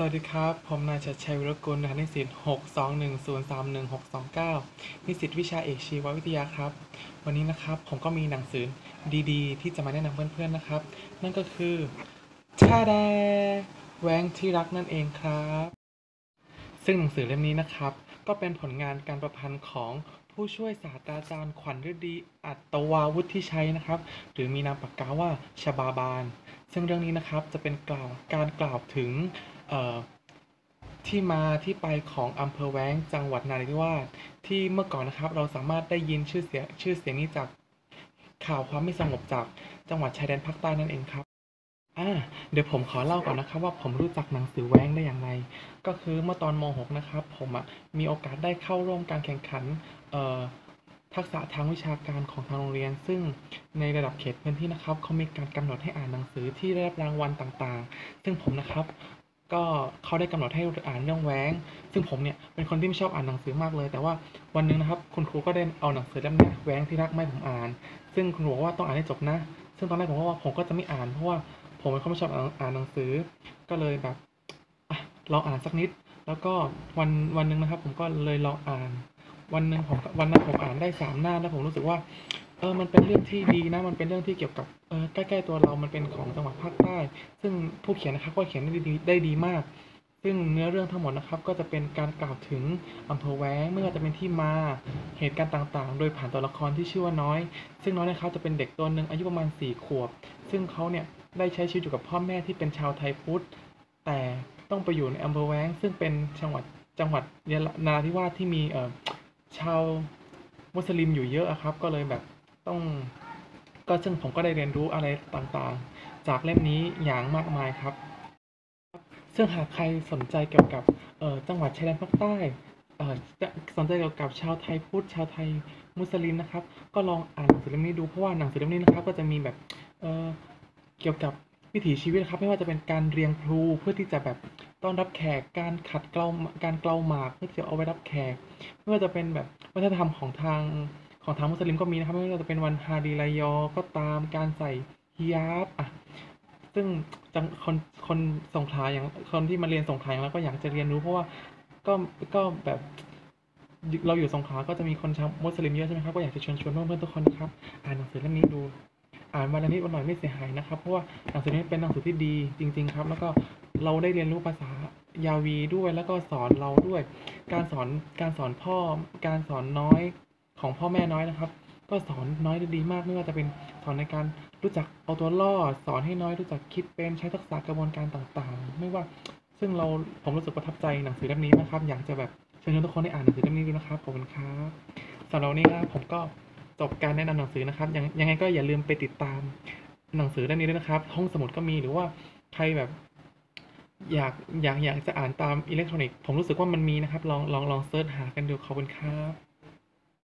สวัสดีครับ ผมนายชัดชัยวิรกุลนักนิสิต621031629 นิสิตวิชาเอกชีววิทยาครับ วันนี้นะครับผมก็มีหนังสือดีๆ ที่จะมาแนะนำเพื่อนๆนะครับ นั่นก็คือชาแดแหวงที่รักนั่นเองครับ ซึ่งหนังสือเล่มนี้นะครับ ก็เป็นผลงานการประพันธ์ของผู้ช่วยศาสตราจารย์ขวัญฤดีอัตวาวุฒิชัยนะครับ หรือมีนามปากกาว่าชบาบาล ซึ่งเรื่องนี้นะครับจะเป็นกล่าวการกล่าวถึง ที่มาที่ไปของอำเภอแว้งจังหวัดนราธิวาสที่เมื่อก่อนนะครับเราสามารถได้ยินชื่อเสียงชื่อเสียงนี้จากข่าวความไม่สงบจากจังหวัดชายแดนภาคใต้นั่นเองครับอ่าเดี๋ยวผมขอเล่าก่อนนะครับว่าผมรู้จักหนังสือแว้งได้อย่างไร ก็คือเมื่อตอนม .6 นะครับ ผมอะมีโอกาสได้เข้าร่วมการแข่งขันเอ่อทักษะทางวิชาการของทางโรงเรียน ซึ่งในระดับเขตพื้นที่นะครับเขามีการกำหนดให้อ่านหนังสือที่ได้รับรางวัลต่างๆ ซึ่งผมนะครับ ก็เขาได้กำหนดให้อ่านเรื่องแว้ง ซึ่งผมเนี่ยเป็นคนที่ไม่ชอบอ่านหนังสือมากเลย แต่ว่าวันนึงนะครับคุณครูก็ได้เอาหนังสือเล่มนี้แว้งที่รักไม่ผมอ่าน ซึ่งคุณครูบอกว่าต้องอ่านให้จบนะ ซึ่งตอนแรกผมก็ว่าผมก็จะไม่อ่านเพราะว่าผมเป็นคนไม่ชอบอ่านหนังสือ ก็เลยแบบอะลองอ่านสักนิด แล้วก็วันวันนึงนะครับ ผมก็เลยลองอ่าน วันนึงผมวันนั้นผมอ่านได้สามหน้าแล้วผมรู้สึกว่า เออมันเป็นเรื่องที่ดีนะ มันเป็นเรื่องที่เกี่ยวกับเออใกล้ๆตัวเรามันเป็นของจังหวัดภาคใต้ ซึ่งผู้เขียนนะครับก็เขียนได้ดีได้ดีมาก ซึ่งเนื้อเรื่องทั้งหมดนะครับก็จะเป็นการกล่าวถึงอำเภอแว้งไม่ว่าจะเป็นที่มาเหตุการณ์ต่างๆ โดยผ่านตัวละครที่ชื่อว่าน้อย ซึ่งน้อยนะครับจะเป็นเด็กตัวหนึ่งอายุประมาณสี่ขวบ ซึ่งเขาเนี่ยได้ใช้ชีวิตอยู่กับพ่อแม่ที่เป็นชาวไทยพุทธแต่ต้องไปอยู่ในอำเภอแว้ง ซึ่งเป็นจังหวัดจังหวัดยะลานราธิวาสที่มีเอ่อชาวมุสลิมอยู่เยอะครับก็เลยแบบ ต้องก็ซึ่งผมก็ได้เรียนรู้อะไรต่างๆ จากเล่มนี้อย่างมากมายครับ ซึ่งหากใครสนใจเกี่ยวกับจังหวัดชายแดนภาคใต้สนใจเกี่ยวกับชาวไทยพุทธชาวไทยมุสลิมนะครับ ก็ลองอ่านหนังสือเล่มนี้ดูเพราะว่าหนังสือเล่มนี้นะครับ ก็จะมีแบบเเกี่ยวกับวิถีชีวิตครับ ไม่ว่าจะเป็นการเรียงพลูเพื่อที่จะแบบต้อนรับแขกการขัดเกลาการเกลาหมากเพื่อจะเอาไว้รับแขก ไม่ว่าจะเป็นแบบวัฒนธรรมของทาง ของทางมุสลิมก็มีนะครับ ไม่ว่าจะเป็นวันฮาดีรายอก็ตามการใส่ฮิญาบอะซึ่งจังคนคนสงขลาอย่างคนที่มาเรียนสงขลาอย่างเราก็อยากจะเรียนรู้เพราะว่าก็ก็แบบเราอยู่สงขลาก็จะมีคนชาวมุสลิมเยอะใช่ไหมครับก็อยากจะชวนชวนเพื่อนๆทุกคนนะครับอ่านหนังสือเล่มนี้ดูอ่านวันละนิดวันหน่อยไม่เสียหายนะครับ เพราะว่าหนังสือนี้เป็นหนังสือที่ดีจริง ๆ ครับ แล้วก็เราได้เรียนรู้ภาษายาวีด้วยแล้วก็สอนเราด้วย การสอนการสอนพ่อ การสอนน้อย ของพ่อแม่น้อยนะครับ ก็สอนน้อยได้ดีมากไม่ว่าจะเป็นสอนในการรู้จักเอาตัวรอดสอนให้น้อยรู้จักคิดเป็นใช้ทักษะกระบวนการต่างๆ ไม่ว่าซึ่งเราผมรู้สึกประทับใจหนังสือเล่มนี้นะครับ อยากจะแบบเชิญชวนทุกคนได้อ่านหนังสือเล่มนี้ดูนะครับขอบคุณครับสำหรับวันนี้นะครับผมก็จบการแนะนำหนังสือนะครับยังยังไงก็อย่าลืมไปติดตามหนังสือเล่มนี้ด้วยนะครับ ห้องสมุดก็มีหรือว่าใครแบบ อยากอยากอยากจะอ่านตามอิเล็กทรอนิกส์ผมรู้สึกว่ามันมีนะครับ ลองลองลองเซิร์ชหากันดูขอบคุณครับ